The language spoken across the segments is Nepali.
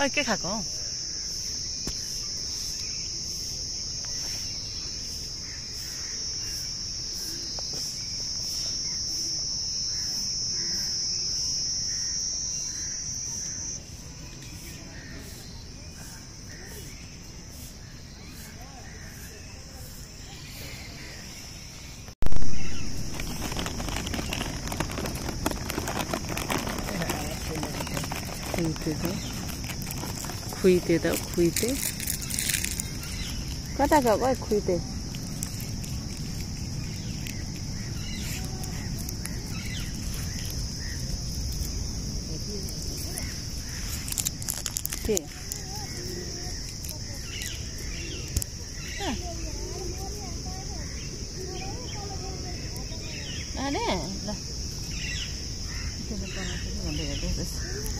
짧게 가고 네, 네, 그래서? খুইতে দাও খুইতে কত টাকা খুইতে Okay. Ah. Ah, ni. Lah. Kita dapat nak pergi mana dia.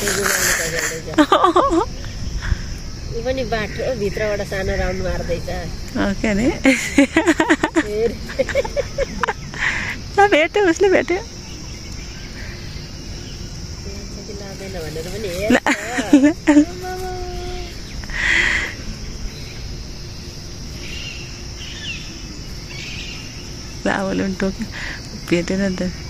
ऊ पनि बाटो भित्रबाट सानो राउन्ड मार्दैछ भेट्यो उसले भेट्यो भनेर पनि रावले टोक्यो भेटेन नि त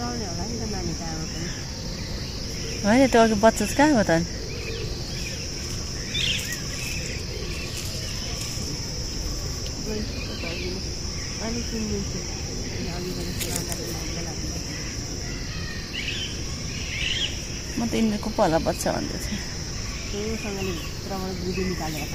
होला नि त नानीको आमा पनि होइन त्यो अघि बच्चा कहाँ हो त म त यिनीहरूको पो होला बच्चा भन्दै थिएँ त्योसँगले निकालेर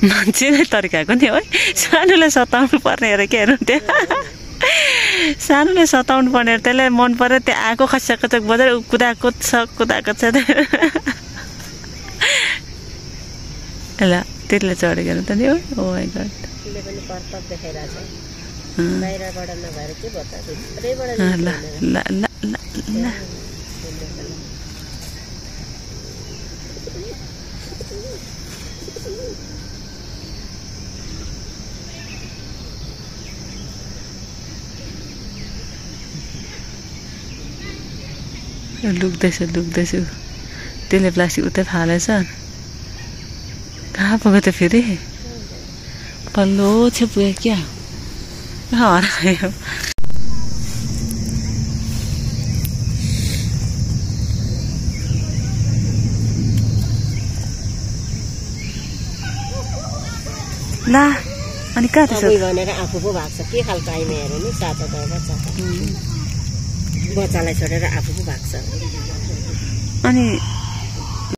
मान्छे नै तर्काएको नि है सानोलाई सताउनु पर्ने अरे के हेर्नु त्यहाँ सानोलाई सताउनु पर्ने अरे त्यसलाई मन पऱ्यो त्यहाँ आएको खस्या कचक बजार ऊ कुदाएको छ कुदाएको छ ल त्यसले चढेको हेर्नु त नि गड उसले लुक्दैछु लुक्दैछु त्यसले प्लास्टिक उतै फालेछ कहाँ पुग्यो त फेरि पल्लो छ पुग्यो क्या? हरायो ला अनि कहाँ त्यसो भनेर आफू पो भएको छ के खालको आइमे हेर नि सातो बच्चालाई छोडेर आफू पो भएको छ अनि